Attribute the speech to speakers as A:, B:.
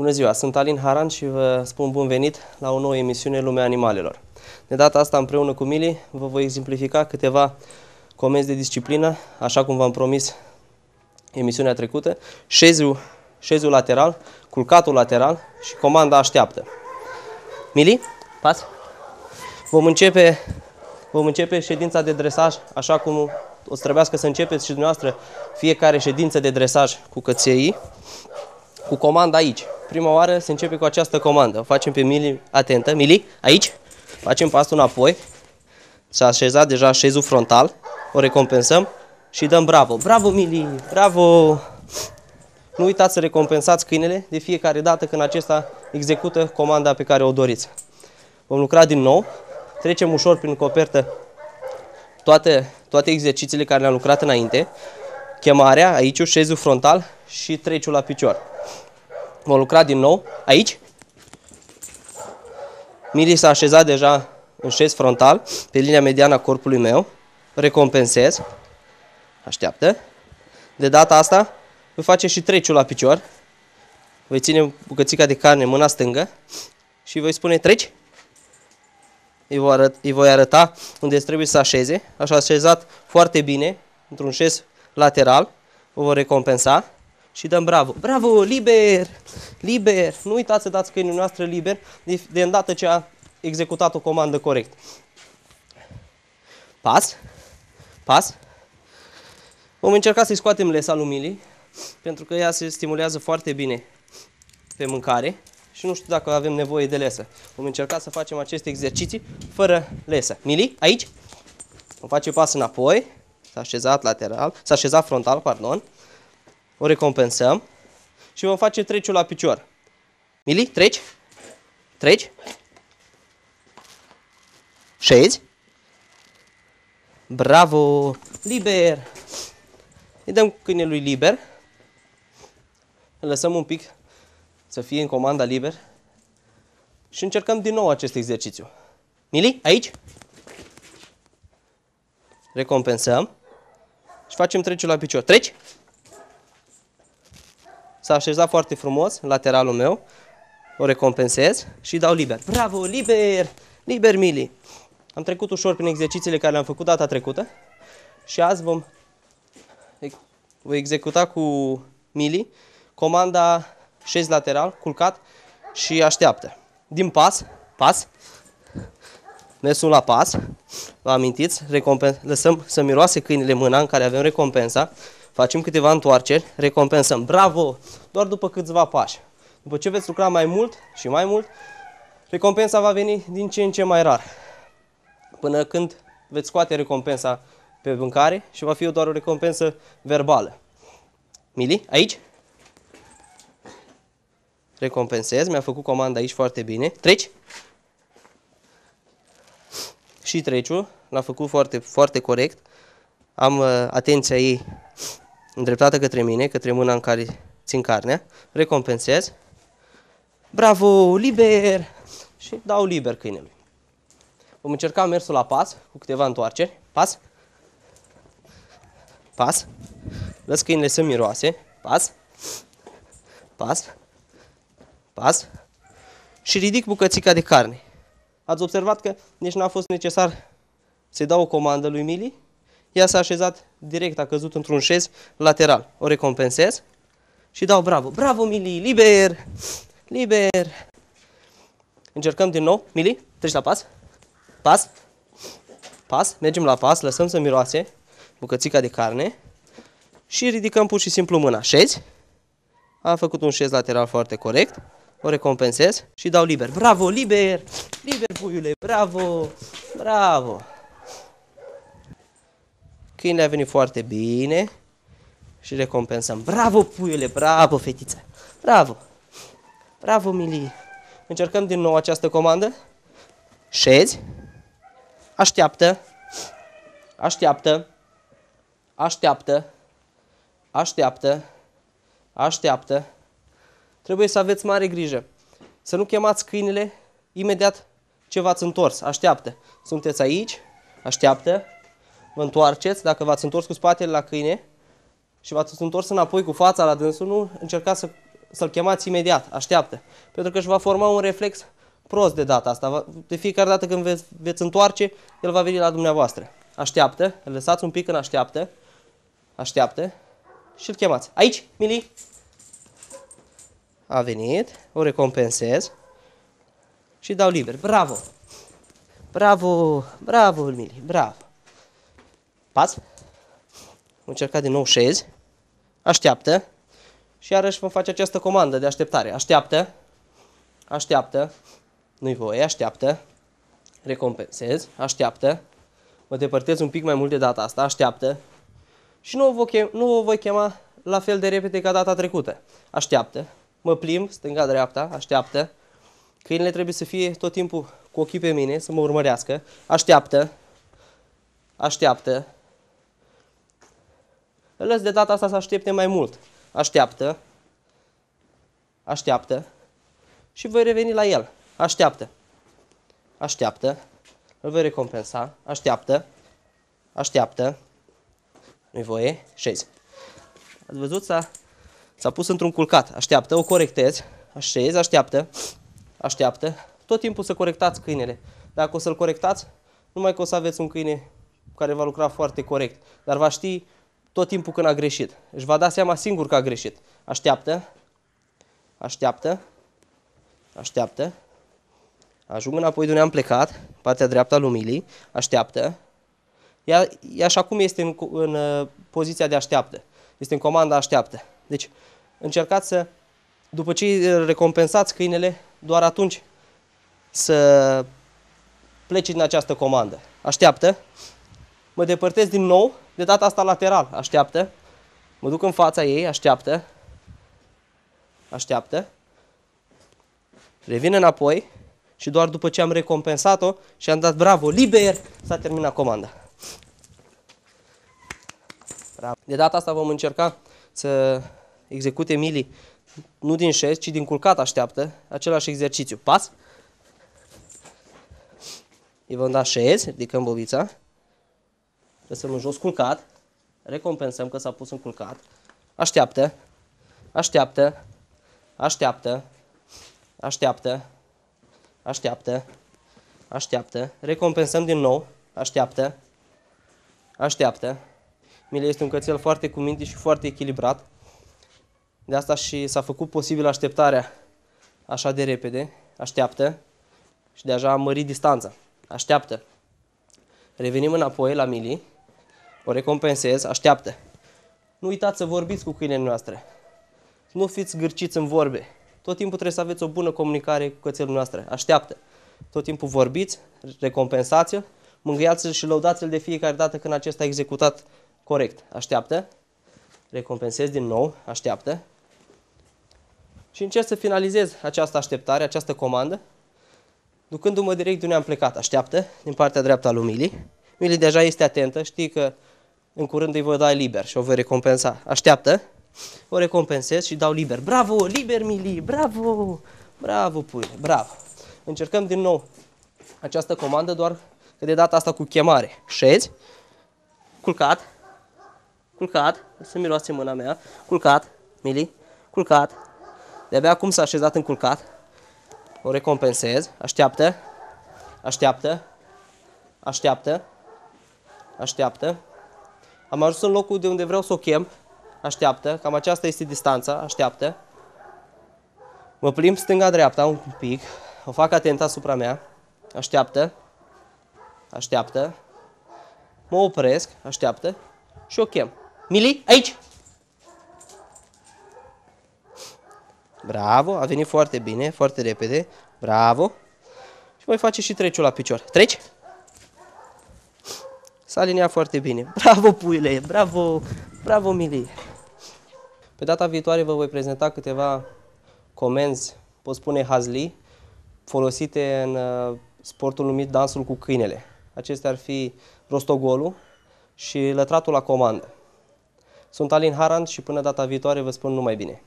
A: Bună ziua, sunt Alin Haran și vă spun bun venit la o nouă emisiune Lumea Animalelor. De data asta, împreună cu Mili, vă voi exemplifica câteva comenzi de disciplină, așa cum v-am promis emisiunea trecută, șezul, șezul lateral, culcatul lateral și comanda așteaptă. Mili, pas. Vom începe, vom începe ședința de dresaj, așa cum o să trebuiască să începeți și dumneavoastră fiecare ședință de dresaj cu căței, cu comanda aici. Prima oară se începe cu această comandă. O facem pe Mili, atentă, Mili, aici. Facem pasul înapoi. S-a așezat deja șezul frontal. O recompensăm și dăm bravo. Bravo, Mili, bravo! Nu uitați să recompensați câinele de fiecare dată când acesta execută comanda pe care o doriți. Vom lucra din nou. Trecem ușor prin copertă toate, toate exercițiile care le-am lucrat înainte. Chemarea, aici, șezul frontal și treciul la picior. Vom lucra din nou aici. Miri s-a așezat deja în șez frontal, pe linia mediană a corpului meu. Recompensez. Așteaptă. De data asta voi face și treciul la picior. Voi ține bucățica de carne în mâna stângă și voi spune treci. Îi voi, arăt, îi voi arăta unde trebuie să așeze. Așa așezat foarte bine, într-un șez lateral. O voi recompensa și dăm bravo. Bravo, liber, liber. Nu uitați să dați câinii noastre liber de, de îndată ce a executat o comandă corect. Pas, pas. Vom încerca să-i scoatem lesa lumilii, pentru că ea se stimulează foarte bine pe mâncare și nu știu dacă avem nevoie de lesă. Vom încerca să facem aceste exerciții fără lesă. Mili, aici. Vom face pas înapoi. S-a așezat lateral, s-a așezat frontal, pardon o recompensăm și vom face treciul la picior. Mili, treci? Treci? Șezi? Bravo! Liber! Îi dăm câinelui liber. Îl lăsăm un pic să fie în comanda liber. Și încercăm din nou acest exercițiu. Mili, aici? Recompensăm. Și facem treciul la picior. Treci? S-a așezat foarte frumos, lateralul meu. O recompensez și dau liber. Bravo, liber! Liber, Mili! Am trecut ușor prin exercițiile care le-am făcut data trecută și azi vom voi executa cu Mili comanda șez lateral, culcat și așteaptă. Din pas, pas, mersul la pas, vă amintiți, lăsăm să miroase câinile mâna în care avem recompensa, facem câteva întoarceri, recompensăm. Bravo! Doar după câțiva pași. După ce veți lucra mai mult și mai mult, recompensa va veni din ce în ce mai rar. Până când veți scoate recompensa pe mâncare și va fi doar o recompensă verbală. Mili, aici? Recompensez, mi-a făcut comanda aici foarte bine. Treci? Și treciul, l-a făcut foarte, foarte corect. Am uh, atenția ei îndreptată către mine, către mâna în care țin carnea, recompensez, bravo, liber, și dau liber câinelui. Vom încerca mersul la pas, cu câteva întoarceri, pas, pas, lăs câinele să miroase, pas, pas, pas. Și ridic bucățica de carne. Ați observat că nici n-a fost necesar să-i dau o comandă lui Mili, ea s-a așezat direct, a căzut într-un șez lateral. O recompensez și dau bravo. Bravo, Mili, liber, liber. Încercăm din nou. Mili, treci la pas. Pas. Pas. Mergem la pas, lăsăm să miroase bucățica de carne și ridicăm pur și simplu mâna. Șezi? Am făcut un șez lateral foarte corect. O recompensez și dau liber. Bravo, liber! Liber, puiule! Bravo! Bravo! Câinele a venit foarte bine și recompensăm. Bravo, puiule, bravo, fetiță, bravo, bravo, Mili. Încercăm din nou această comandă. Șezi, așteaptă, așteaptă, așteaptă, așteaptă, așteaptă. Trebuie să aveți mare grijă. Să nu chemați câinele imediat ce v-ați întors. Așteaptă. Sunteți aici, așteaptă, vă întoarceți, dacă v-ați întors cu spatele la câine și v-ați întors înapoi cu fața la dânsul, nu încercați să să-l chemați imediat, așteaptă. Pentru că își va forma un reflex prost de data asta. De fiecare dată când veți, veți întoarce, el va veni la dumneavoastră. Așteaptă, îl lăsați un pic în așteaptă, așteaptă și îl chemați. Aici, Mili! A venit, o recompensez și dau liber. Bravo! Bravo! Bravo, Mili, bravo! Pas. Încerca din nou șezi. Așteaptă. Și iarăși vom face această comandă de așteptare. Așteaptă. Așteaptă. Nu-i voie. Așteaptă. Recompensez. Așteaptă. Mă depărtez un pic mai mult de data asta. Așteaptă. Și nu o, voi chema, nu o voi chema la fel de repede ca data trecută. Așteaptă. Mă plimb stânga-dreapta. Așteaptă. Câinele trebuie să fie tot timpul cu ochii pe mine, să mă urmărească. Așteaptă. Așteaptă. Îl lăs de data asta să aștepte mai mult. Așteaptă. Așteaptă. Și voi reveni la el. Așteaptă. Așteaptă. Îl voi recompensa. Așteaptă. Așteaptă. Nu-i voie. Șezi. Ați văzut? S-a, s-a pus într-un culcat. Așteaptă. O corectezi. Așezi. Așteaptă. Așteaptă. Tot timpul să corectați câinele. Dacă o să-l corectați, numai că o să aveți un câine care va lucra foarte corect. Dar va ști tot timpul când a greșit. Își va da seama singur că a greșit. Așteaptă, așteaptă, așteaptă, ajung înapoi de unde am plecat, partea dreaptă a lumilii, așteaptă, ea, ea așa cum este în, în uh, poziția de așteaptă, este în comanda așteaptă. Deci încercați să, după ce recompensați câinele, doar atunci să pleci din această comandă. Așteaptă, mă depărtez din nou, de data asta lateral, așteaptă, mă duc în fața ei, așteaptă, așteaptă, revin înapoi și doar după ce am recompensat-o și am dat bravo, liber, s-a terminat comanda. Bravo. De data asta vom încerca să execute Mili nu din șez, ci din culcat așteaptă, același exercițiu. Pas. Îi vom da șez, ridicăm bobița. Lăsăm în jos culcat. Recompensăm că s-a pus în culcat. Așteaptă. Așteaptă. Așteaptă. Așteaptă. Așteaptă. Așteaptă. Recompensăm din nou. Așteaptă. Așteaptă. Mile este un cățel foarte cu minte și foarte echilibrat. De asta și s-a făcut posibil așteptarea așa de repede. Așteaptă. Și deja am mărit distanța. Așteaptă. Revenim înapoi la Mili o recompensez, așteaptă. Nu uitați să vorbiți cu câinele noastre. Nu fiți gârciți în vorbe. Tot timpul trebuie să aveți o bună comunicare cu cățelul noastră. Așteaptă. Tot timpul vorbiți, recompensați-l, mângâiați-l și lăudați-l de fiecare dată când acesta a executat corect. Așteaptă. Recompensez din nou. Așteaptă. Și încerc să finalizez această așteptare, această comandă, ducându-mă direct de unde am plecat. Așteaptă, din partea dreaptă a lui Mili. Mili deja este atentă, știi că în curând îi voi da liber și o voi recompensa. Așteaptă, o recompensez și dau liber. Bravo, liber Mili, bravo, bravo puiule, bravo. Încercăm din nou această comandă, doar că de data asta cu chemare. Șezi, culcat, culcat, să miroase mâna mea, culcat, Mili, culcat. De-abia acum s-a așezat în culcat. O recompensez, așteaptă, așteaptă, așteaptă, așteaptă. Am ajuns în locul de unde vreau să o chem, așteaptă, cam aceasta este distanța, așteaptă. Mă plimb stânga-dreapta un pic, o fac atent asupra mea, așteaptă, așteaptă, mă opresc, așteaptă și o chem. Mili, aici! Bravo, a venit foarte bine, foarte repede, bravo. Și voi face și treciul la picior. Treci? S-a aliniat foarte bine. Bravo, puile! Bravo! Bravo, Mili! Pe data viitoare vă voi prezenta câteva comenzi, pot spune hazli, folosite în uh, sportul numit dansul cu câinele. Acestea ar fi rostogolul și lătratul la comandă. Sunt Alin Harand și până data viitoare vă spun numai bine.